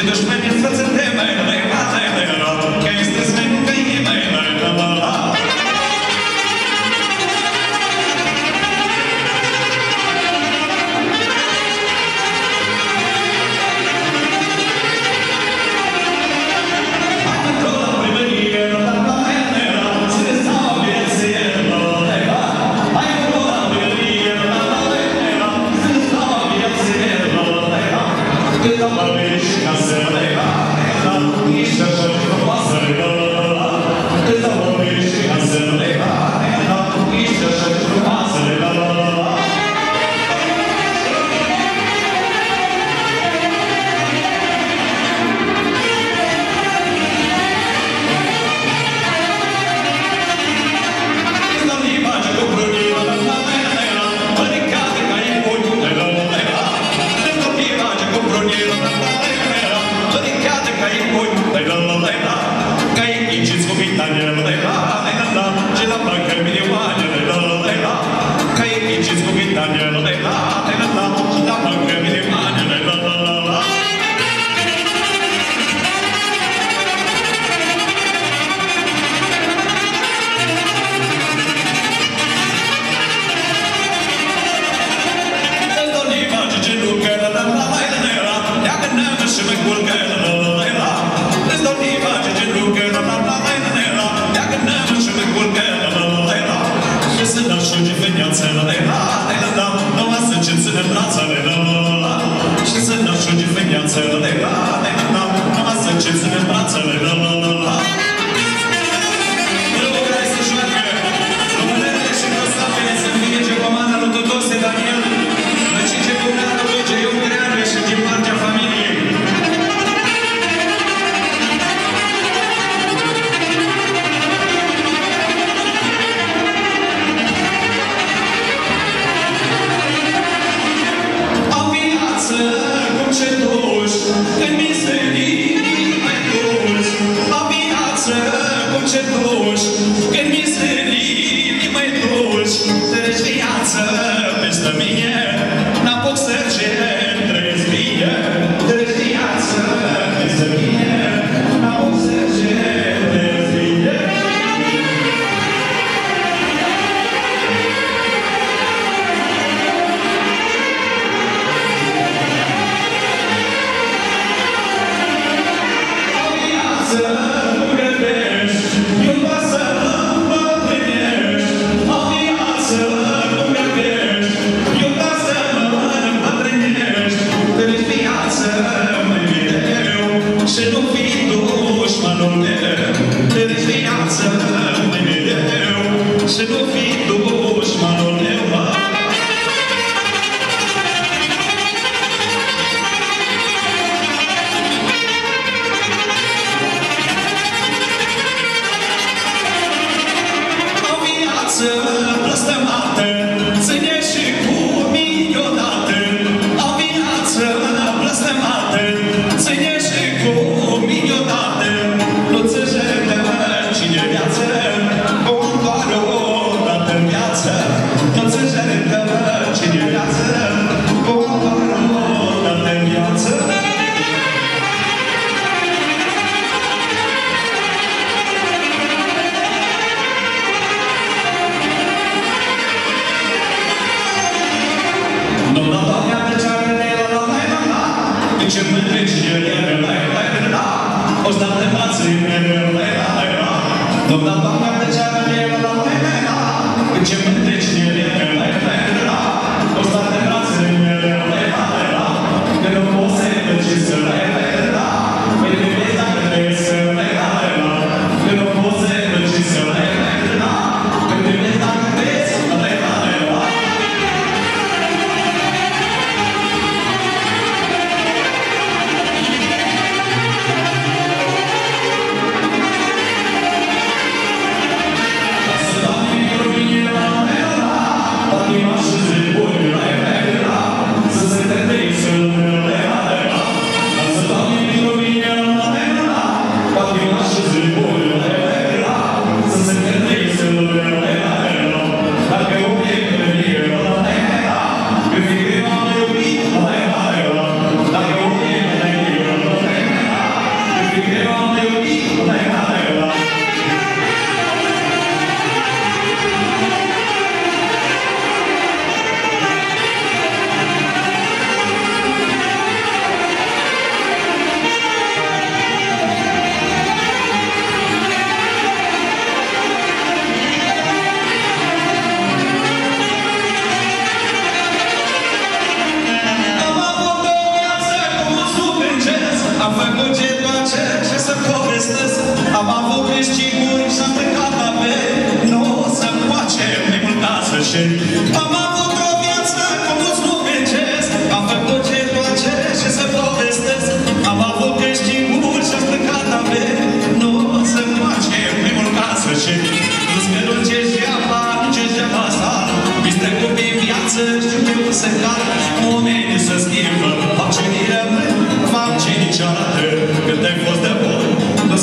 Все душное место viață, de la, de la, ca să ne brațele, la, la.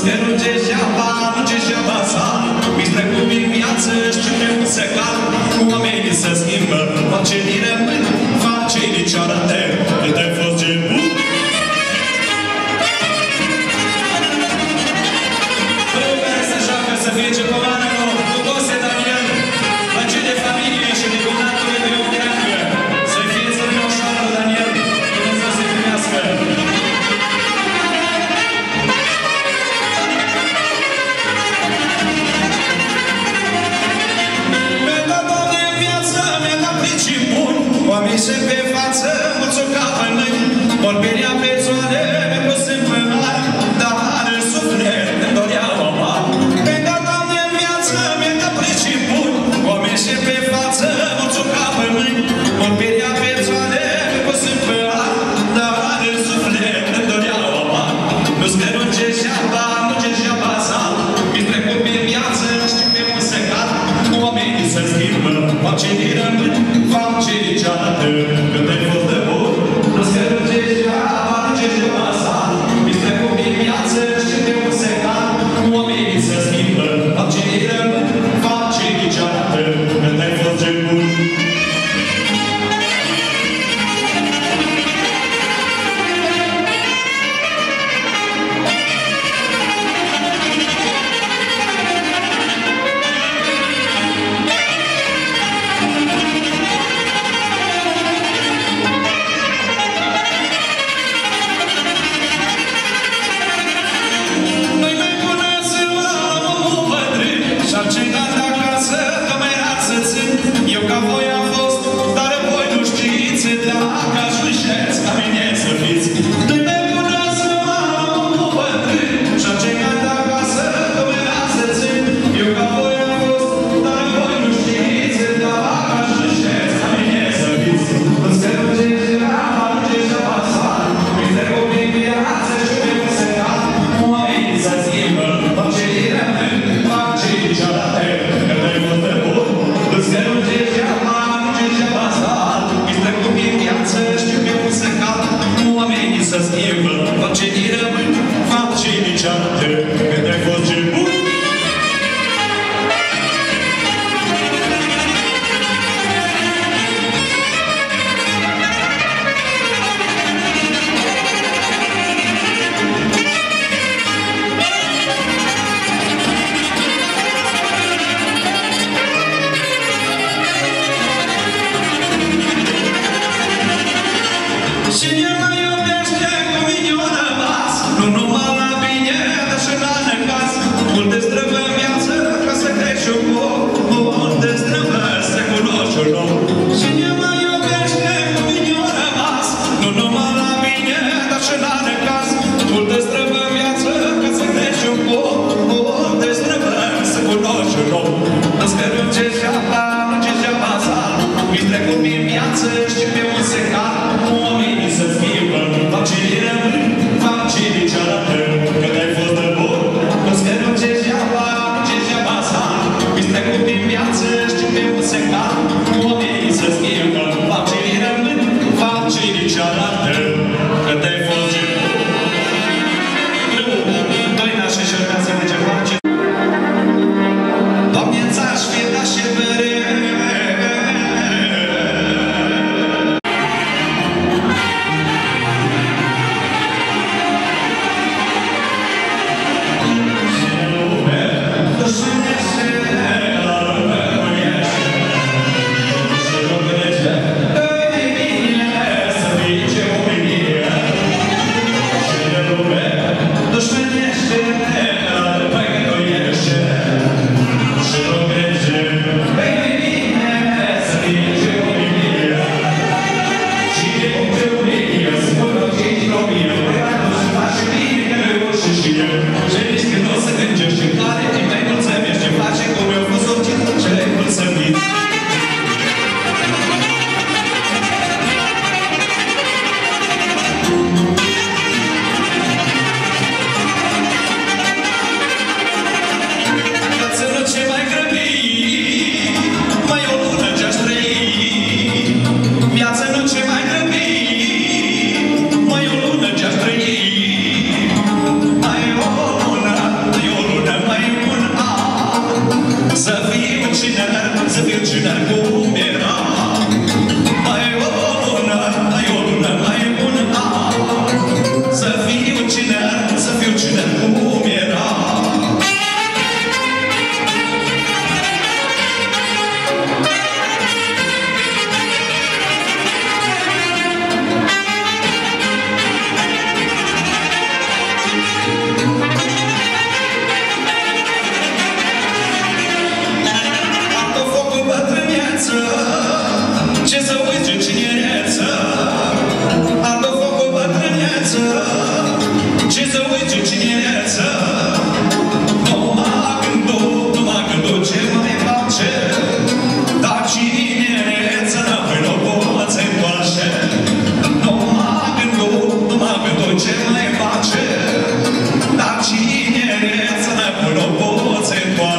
Te ruge geaba, ruge geaba sa Mistră cu viață și pe un secar Oamenii se schimbă Face din rămân, face din ceară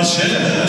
شاء